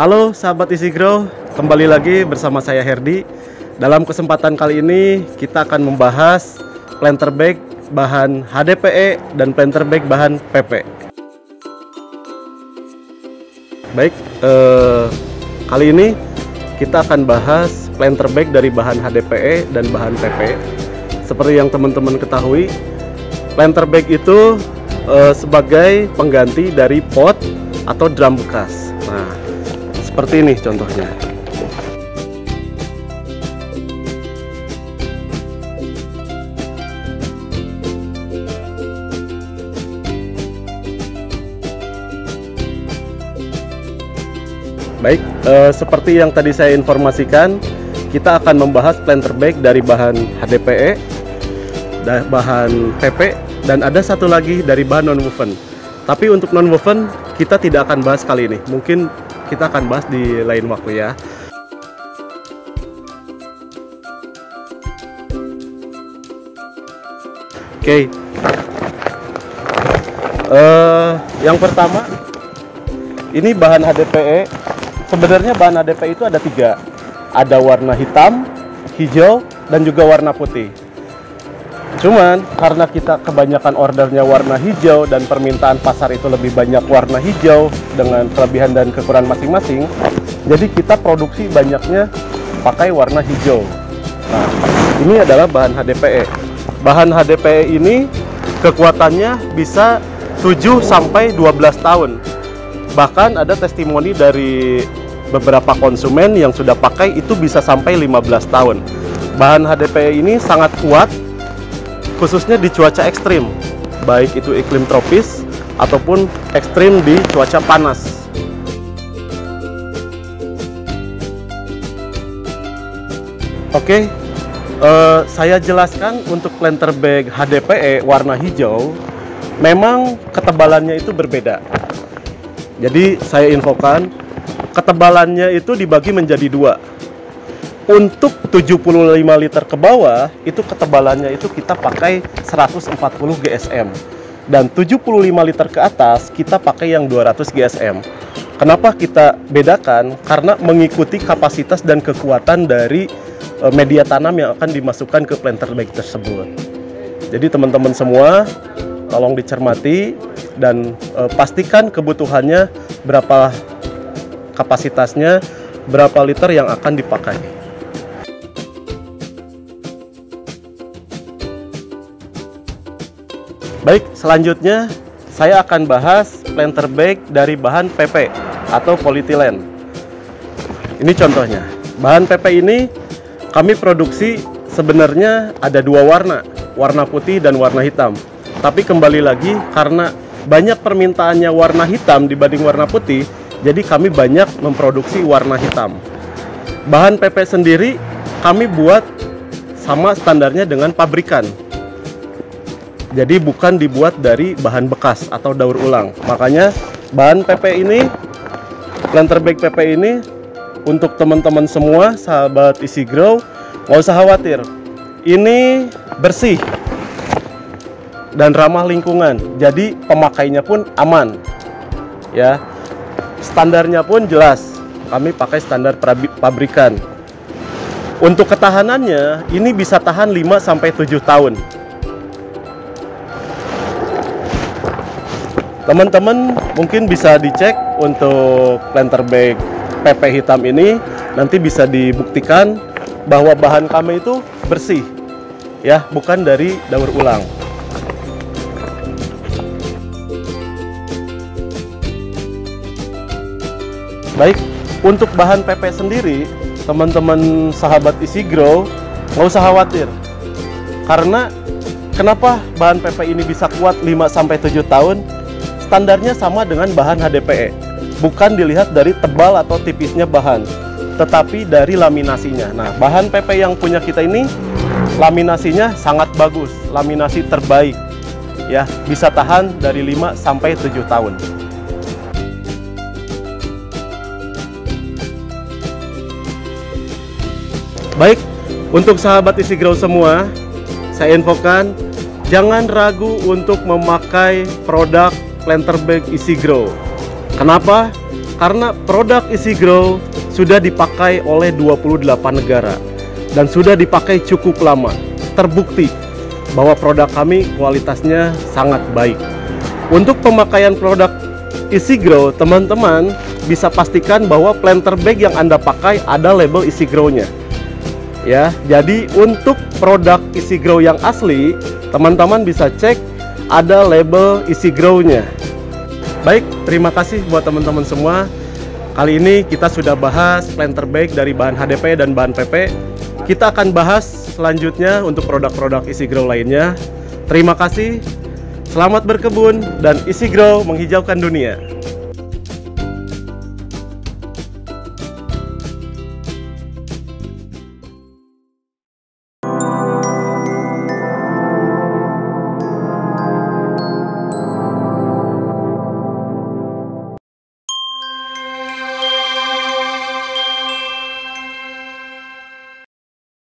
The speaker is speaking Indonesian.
Halo sahabat Easy Grow, kembali lagi bersama saya Herdi. Dalam kesempatan kali ini kita akan membahas planter bag bahan HDPE dan planter bag bahan PP. Baik, eh, kali ini kita akan bahas planter bag dari bahan HDPE dan bahan PP. Seperti yang teman-teman ketahui, planter bag itu eh, sebagai pengganti dari pot atau drum bekas. Nah, seperti ini contohnya. Baik, eh, seperti yang tadi saya informasikan, kita akan membahas planter bag dari bahan HDPE, bahan PP, dan ada satu lagi dari bahan non-woven. Tapi untuk non-woven kita tidak akan bahas kali ini. Mungkin kita akan bahas di lain waktu ya. Oke. Eh, yang pertama, ini bahan HDPE. Sebenarnya bahan HDPE itu ada tiga. Ada warna hitam, hijau, dan juga warna putih. Cuman karena kita kebanyakan ordernya warna hijau dan permintaan pasar itu lebih banyak warna hijau dengan kelebihan dan kekurangan masing-masing, jadi kita produksi banyaknya pakai warna hijau. Nah, ini adalah bahan HDPE. Bahan HDPE ini kekuatannya bisa 7 sampai 12 tahun. Bahkan ada testimoni dari beberapa konsumen yang sudah pakai itu bisa sampai 15 tahun. Bahan HDPE ini sangat kuat khususnya di cuaca ekstrim, baik itu iklim tropis ataupun ekstrim di cuaca panas. Oke, eh, saya jelaskan untuk planter bag HDPE warna hijau, memang ketebalannya itu berbeda. Jadi saya infokan, ketebalannya itu dibagi menjadi dua untuk 75 liter ke bawah itu ketebalannya itu kita pakai 140 GSM dan 75 liter ke atas kita pakai yang 200 GSM kenapa kita bedakan? Karena mengikuti kapasitas dan kekuatan dari e, media tanam yang akan dimasukkan ke planter bag tersebut. Jadi teman-teman semua tolong dicermati dan e, pastikan kebutuhannya berapa kapasitasnya berapa liter yang akan dipakai Baik, selanjutnya saya akan bahas planter bag dari bahan PP atau polyethylene. Ini contohnya. Bahan PP ini kami produksi sebenarnya ada dua warna, warna putih dan warna hitam. Tapi kembali lagi karena banyak permintaannya warna hitam dibanding warna putih, jadi kami banyak memproduksi warna hitam. Bahan PP sendiri kami buat sama standarnya dengan pabrikan jadi bukan dibuat dari bahan bekas atau daur ulang. Makanya bahan PP ini, planter bag PP ini untuk teman-teman semua sahabat isi grow nggak usah khawatir. Ini bersih dan ramah lingkungan. Jadi pemakainya pun aman. Ya. Standarnya pun jelas. Kami pakai standar pabrikan. Untuk ketahanannya ini bisa tahan 5 sampai 7 tahun. Teman-teman mungkin bisa dicek untuk planter bag PP hitam ini nanti bisa dibuktikan bahwa bahan kami itu bersih ya, bukan dari daur ulang. Baik, untuk bahan PP sendiri, teman-teman sahabat isi grow nggak usah khawatir. Karena kenapa bahan PP ini bisa kuat 5 sampai 7 tahun? Standarnya sama dengan bahan HDPE. Bukan dilihat dari tebal atau tipisnya bahan, tetapi dari laminasinya. Nah, bahan PP yang punya kita ini laminasinya sangat bagus, laminasi terbaik. Ya, bisa tahan dari 5 sampai 7 tahun. Baik, untuk sahabat isi grow semua, saya infokan jangan ragu untuk memakai produk planter bag isi grow. Kenapa? karena produk Easy Grow sudah dipakai oleh 28 negara dan sudah dipakai cukup lama. Terbukti bahwa produk kami kualitasnya sangat baik. Untuk pemakaian produk Easy Grow, teman-teman bisa pastikan bahwa planter bag yang Anda pakai ada label Easy Grow-nya. Ya, jadi untuk produk Easy Grow yang asli, teman-teman bisa cek ada label Easy Grow-nya. Baik, terima kasih buat teman-teman semua. Kali ini kita sudah bahas planter bag dari bahan HDP dan bahan PP. Kita akan bahas selanjutnya untuk produk-produk Easy Grow lainnya. Terima kasih. Selamat berkebun dan Easy Grow menghijaukan dunia.